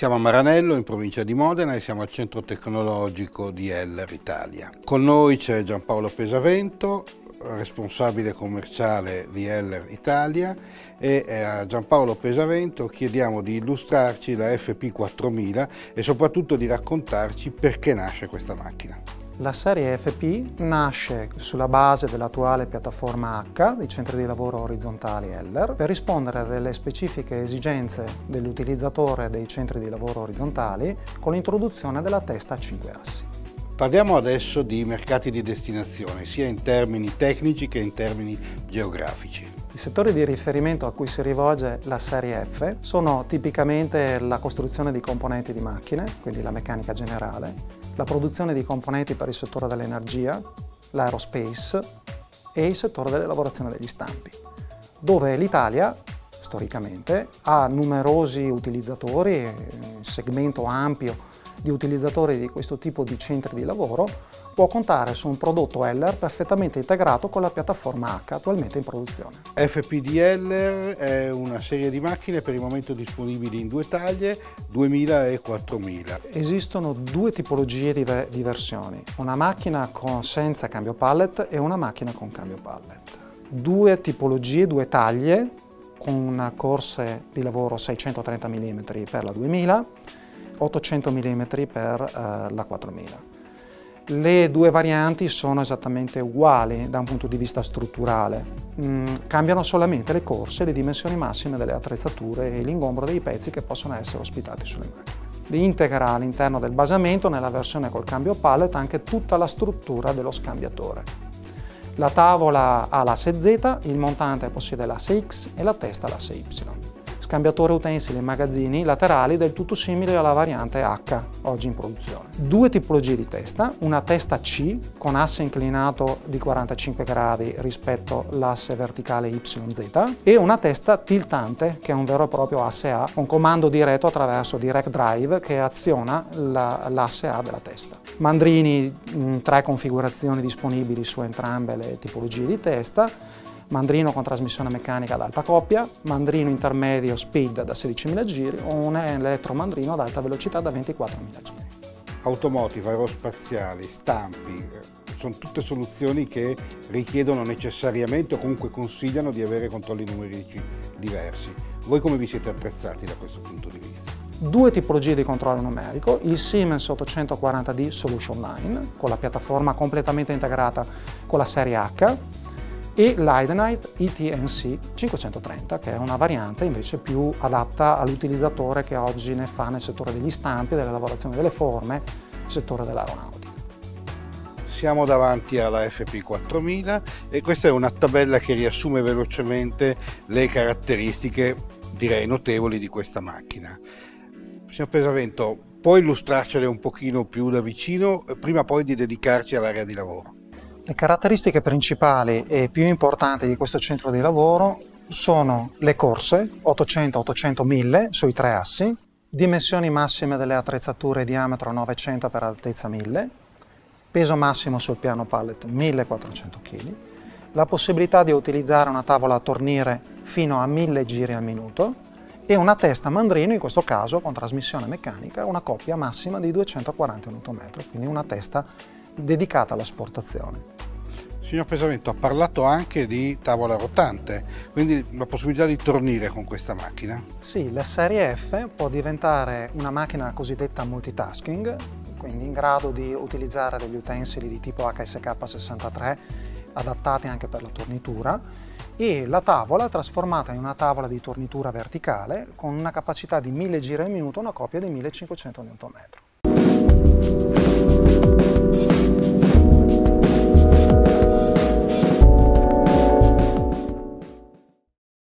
Siamo a Maranello, in provincia di Modena, e siamo al centro tecnologico di Heller Italia. Con noi c'è Giampaolo Pesavento, responsabile commerciale di Heller Italia e eh, a Giampaolo Pesavento chiediamo di illustrarci la FP4000 e soprattutto di raccontarci perché nasce questa macchina. La serie FP nasce sulla base dell'attuale piattaforma H dei centri di lavoro orizzontali Heller per rispondere a delle specifiche esigenze dell'utilizzatore dei centri di lavoro orizzontali con l'introduzione della testa a 5 assi. Parliamo adesso di mercati di destinazione, sia in termini tecnici che in termini geografici. I settori di riferimento a cui si rivolge la serie F sono tipicamente la costruzione di componenti di macchine, quindi la meccanica generale, la produzione di componenti per il settore dell'energia, l'aerospace e il settore delle lavorazioni degli stampi, dove l'Italia storicamente ha numerosi utilizzatori, un segmento ampio di utilizzatori di questo tipo di centri di lavoro può contare su un prodotto Heller perfettamente integrato con la piattaforma H attualmente in produzione. FPD Heller è una serie di macchine per il momento disponibili in due taglie, 2000 e 4000. Esistono due tipologie di, di versioni, una macchina con senza cambio pallet e una macchina con cambio pallet. Due tipologie, due taglie con una corse di lavoro 630 mm per la 2000 800 mm per eh, la 4000. Le due varianti sono esattamente uguali da un punto di vista strutturale, mm, cambiano solamente le corse, le dimensioni massime delle attrezzature e l'ingombro dei pezzi che possono essere ospitati sulle macchine. Integra all'interno del basamento, nella versione col cambio pallet, anche tutta la struttura dello scambiatore. La tavola ha l'asse Z, il montante possiede l'asse X e la testa l'asse Y scambiatore utensili e magazzini laterali del tutto simili alla variante H, oggi in produzione. Due tipologie di testa, una testa C con asse inclinato di 45 gradi rispetto all'asse verticale YZ e una testa tiltante che è un vero e proprio asse A con comando diretto attraverso Direct Drive che aziona l'asse A della testa. Mandrini in tre configurazioni disponibili su entrambe le tipologie di testa mandrino con trasmissione meccanica ad alta coppia, mandrino intermedio speed da 16.000 giri o un elettromandrino ad alta velocità da 24.000 giri. Automotive, aerospaziali, stampi, sono tutte soluzioni che richiedono necessariamente o comunque consigliano di avere controlli numerici diversi. Voi come vi siete attrezzati da questo punto di vista? Due tipologie di controllo numerico, il Siemens 840D Solution Line con la piattaforma completamente integrata con la serie H e l'Idenite ETNC 530 che è una variante invece più adatta all'utilizzatore che oggi ne fa nel settore degli stampi, delle lavorazioni delle forme, settore dell'aeronautica. Siamo davanti alla FP4000 e questa è una tabella che riassume velocemente le caratteristiche direi notevoli di questa macchina. Signor Pesavento, può illustrarcele un pochino più da vicino prima poi di dedicarci all'area di lavoro? Le caratteristiche principali e più importanti di questo centro di lavoro sono le corse 800, 800, 1000 sui tre assi, dimensioni massime delle attrezzature diametro 900 per altezza 1000, peso massimo sul piano pallet 1400 kg, la possibilità di utilizzare una tavola a tornire fino a 1000 giri al minuto e una testa mandrino, in questo caso con trasmissione meccanica, una coppia massima di 240 Nm, quindi una testa dedicata all'esportazione. Signor Pesavento, ha parlato anche di tavola rotante, quindi la possibilità di tornire con questa macchina? Sì, la serie F può diventare una macchina cosiddetta multitasking, quindi in grado di utilizzare degli utensili di tipo HSK63 adattati anche per la tornitura e la tavola trasformata in una tavola di tornitura verticale con una capacità di 1000 giri al minuto, una coppia di 1500 Nm.